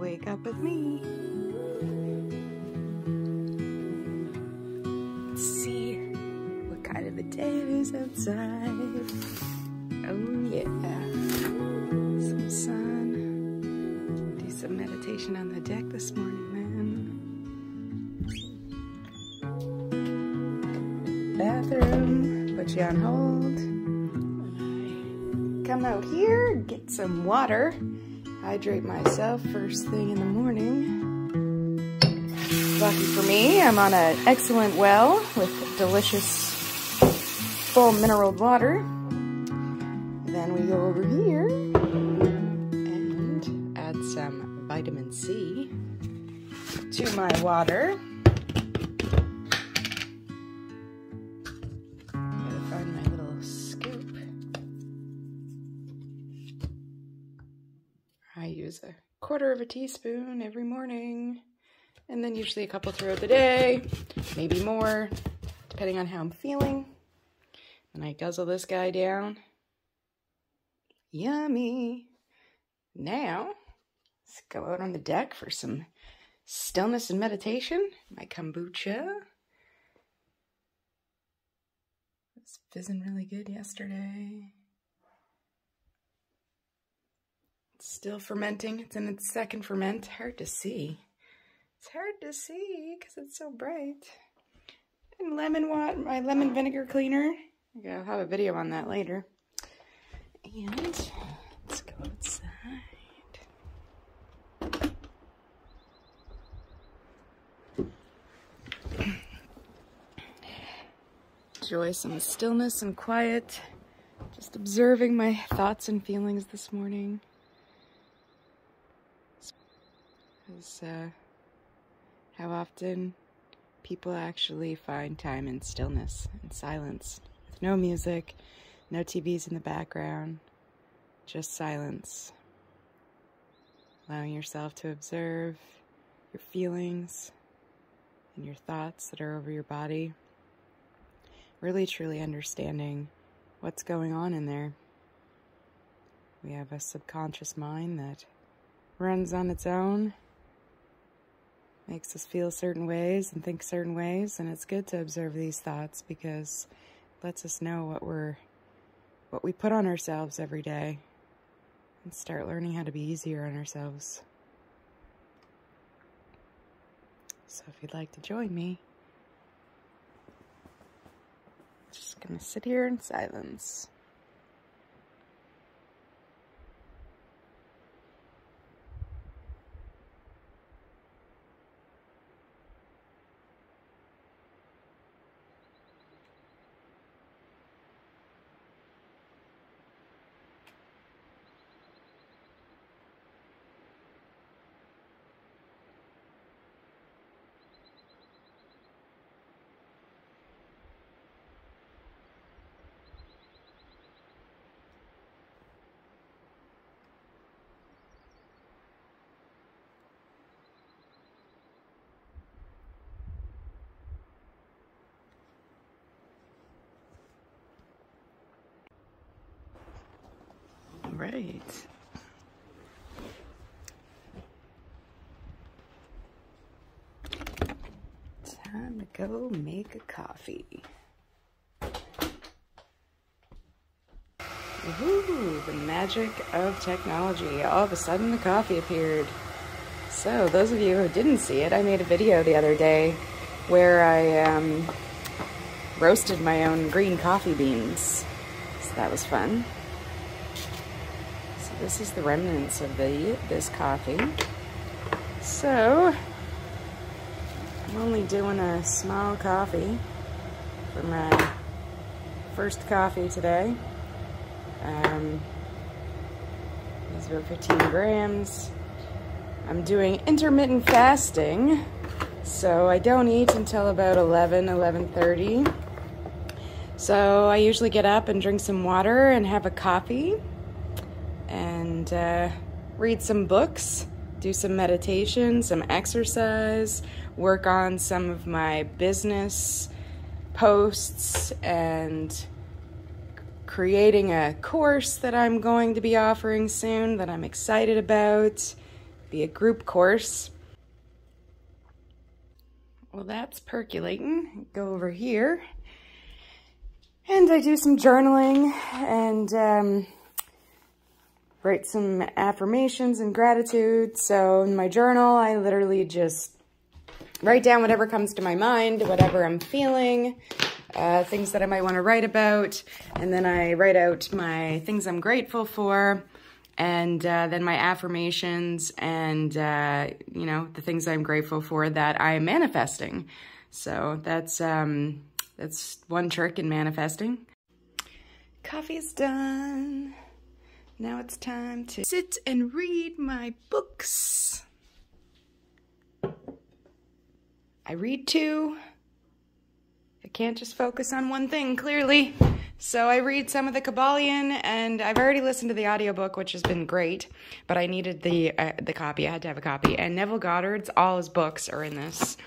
wake up with me. Let's see what kind of a day it is outside. Oh yeah, some sun. Do some meditation on the deck this morning, man. Bathroom, put you on hold. Come out here, get some water hydrate myself first thing in the morning. Lucky for me, I'm on an excellent well with delicious full mineral water. Then we go over here and add some vitamin C to my water. Use a quarter of a teaspoon every morning, and then usually a couple throughout the day, maybe more, depending on how I'm feeling. And I guzzle this guy down. Yummy. Now, let's go out on the deck for some stillness and meditation. My kombucha. It's fizzing really good yesterday. Still fermenting. It's in its second ferment. Hard to see. It's hard to see because it's so bright. And lemon water, my lemon vinegar cleaner. I'll have a video on that later. And let's go outside. Enjoy some stillness and quiet. Just observing my thoughts and feelings this morning. Is uh, how often people actually find time in stillness and silence with no music, no TVs in the background, just silence. Allowing yourself to observe your feelings and your thoughts that are over your body. Really, truly understanding what's going on in there. We have a subconscious mind that runs on its own makes us feel certain ways and think certain ways and it's good to observe these thoughts because it lets us know what we're what we put on ourselves every day and start learning how to be easier on ourselves. So if you'd like to join me, just gonna sit here in silence. Right. Time to go make a coffee. Ooh, the magic of technology. All of a sudden the coffee appeared. So those of you who didn't see it, I made a video the other day where I um, roasted my own green coffee beans. So that was fun. This is the remnants of the this coffee. So, I'm only doing a small coffee for my first coffee today. Um, it's about 15 grams. I'm doing intermittent fasting, so I don't eat until about 11, 11.30. So I usually get up and drink some water and have a coffee and uh, read some books, do some meditation, some exercise, work on some of my business posts, and creating a course that I'm going to be offering soon that I'm excited about be a group course. Well, that's percolating. Go over here. And I do some journaling and um, write some affirmations and gratitude. So in my journal, I literally just write down whatever comes to my mind, whatever I'm feeling, uh, things that I might want to write about. And then I write out my things I'm grateful for and uh, then my affirmations and, uh, you know, the things I'm grateful for that I'm manifesting. So that's, um, that's one trick in manifesting. Coffee's done. Now it's time to sit and read my books. I read two. I can't just focus on one thing, clearly. So I read some of the Kybalion, and I've already listened to the audiobook, which has been great, but I needed the uh, the copy. I had to have a copy. And Neville Goddard's, all his books are in this.